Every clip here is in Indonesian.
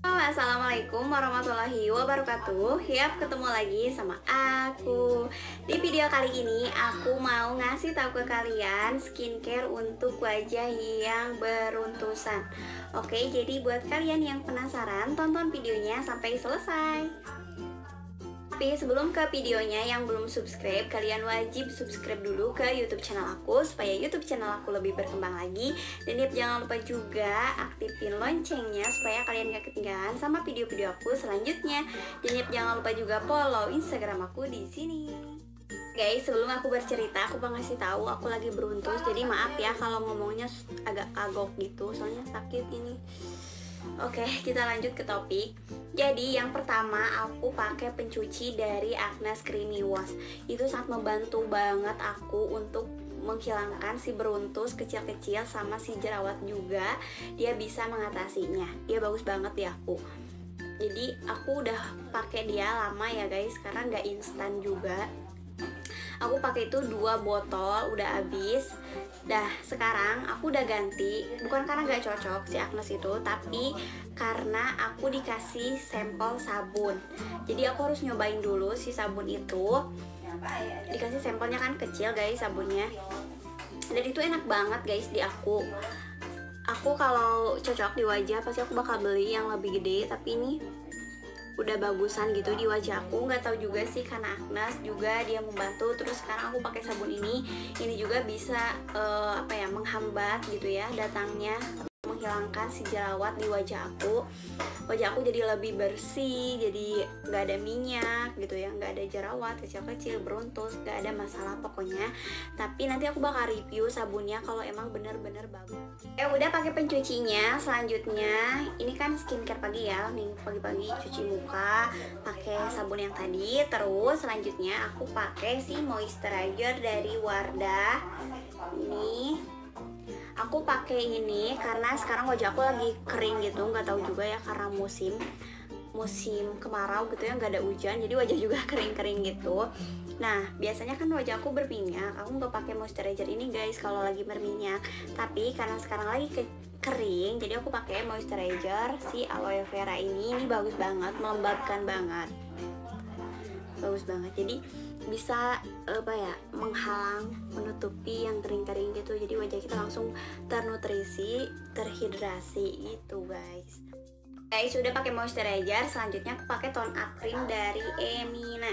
Assalamualaikum warahmatullahi wabarakatuh. Yap, ketemu lagi sama aku. Di video kali ini aku mau ngasih tahu ke kalian skincare untuk wajah yang beruntusan. Oke, jadi buat kalian yang penasaran tonton videonya sampai selesai tapi sebelum ke videonya yang belum subscribe, kalian wajib subscribe dulu ke YouTube channel aku supaya YouTube channel aku lebih berkembang lagi. Dan jangan lupa juga aktifin loncengnya supaya kalian gak ketinggalan sama video-video aku selanjutnya. Dan jangan lupa juga follow Instagram aku di sini. Guys, sebelum aku bercerita, aku mau ngasih tahu aku lagi beruntus. Jadi maaf ya kalau ngomongnya agak kagok gitu, soalnya sakit ini. Oke, kita lanjut ke topik. Jadi yang pertama aku pakai pencuci dari Agnes Creamy Wash. Itu sangat membantu banget aku untuk menghilangkan si beruntus kecil-kecil sama si jerawat juga. Dia bisa mengatasinya. Dia bagus banget di aku. Jadi aku udah pakai dia lama ya guys, karena nggak instan juga aku pakai itu dua botol udah habis. Dah sekarang aku udah ganti. Bukan karena gak cocok si Agnes itu tapi karena aku dikasih sampel sabun. Jadi aku harus nyobain dulu si sabun itu. Dikasih sampelnya kan kecil guys sabunnya. Dan itu enak banget guys di aku. Aku kalau cocok di wajah pasti aku bakal beli yang lebih gede. Tapi ini udah bagusan gitu di wajah aku. Nggak tahu juga sih karena Agnes juga dia membantu. Terus sekarang aku pakai sabun ini. Ini juga bisa uh, apa ya menghambat gitu ya datangnya menghilangkan si jerawat di wajah aku. Wajah aku jadi lebih bersih jadi nggak ada minyak gitu ya nggak ada jerawat kecil-kecil beruntus nggak ada masalah pokoknya. Tapi nanti aku bakal review sabunnya kalau emang bener-bener bagus. Eh udah pakai pencucinya. Selanjutnya ini kan skincare pagi ya nih pagi-pagi cuci muka pakai sabun yang tadi. Terus selanjutnya aku pakai si moisturizer dari Wardah. Ini aku pakai ini karena sekarang wajah aku lagi kering gitu nggak tahu juga ya karena musim musim kemarau gitu ya nggak ada hujan jadi wajah juga kering-kering gitu. Nah biasanya kan wajah aku berminyak aku nggak pakai moisturizer ini guys kalau lagi berminyak. Tapi karena sekarang lagi ke kering jadi aku pakai moisturizer si aloe vera ini ini bagus banget melembabkan banget bagus banget. Jadi bisa apa ya menghalang menutupi yang kering-kering gitu. Jadi wajah kita langsung ternutrisi terhidrasi gitu guys. Guys sudah pakai moisturizer. Selanjutnya aku pakai tone up cream dari Emina.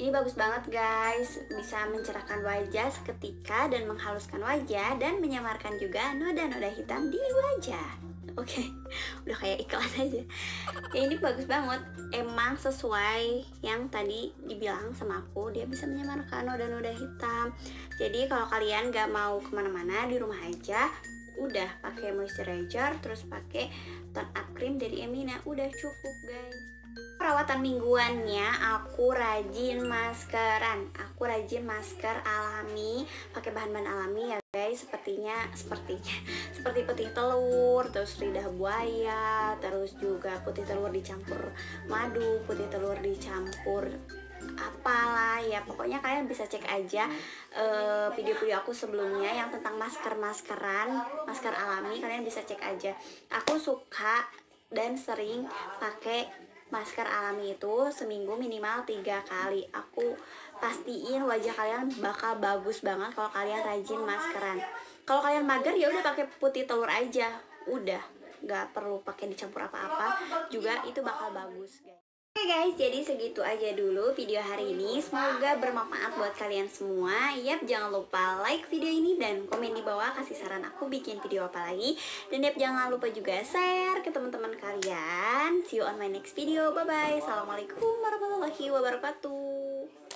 Ini bagus banget guys. Bisa mencerahkan wajah seketika dan menghaluskan wajah dan menyamarkan juga noda-noda hitam di wajah oke okay. udah kayak iklan aja. Ya, ini bagus banget. Emang sesuai yang tadi dibilang sama aku dia bisa menyamarkan noda-noda hitam. Jadi kalau kalian gak mau ke mana-mana di rumah aja udah pakai moisturizer terus pakai tone up cream dari Emina. Udah cukup guys perawatan mingguannya aku rajin maskeran. Aku rajin masker alami pakai bahan-bahan alami ya guys. Sepertinya sepertinya seperti putih telur terus lidah buaya terus juga putih telur dicampur madu putih telur dicampur apalah ya. Pokoknya kalian bisa cek aja eh, video-video uh, aku sebelumnya yang tentang masker-maskeran masker alami kalian bisa cek aja. Aku suka dan sering pakai masker alami itu seminggu minimal tiga kali. Aku pastiin wajah kalian bakal bagus banget kalau kalian rajin maskeran. Kalau kalian mager ya udah pakai putih telur aja. Udah nggak perlu pakai dicampur apa-apa. Juga itu bakal bagus Oke okay guys, jadi segitu aja dulu video hari ini. Semoga bermanfaat buat kalian semua. Yap, jangan lupa like video ini dan komen di bawah kasih saran aku bikin video apa lagi. Dan yap, jangan lupa juga share ke teman-teman kalian. See you on my next video. Bye-bye. Assalamualaikum warahmatullahi wabarakatuh.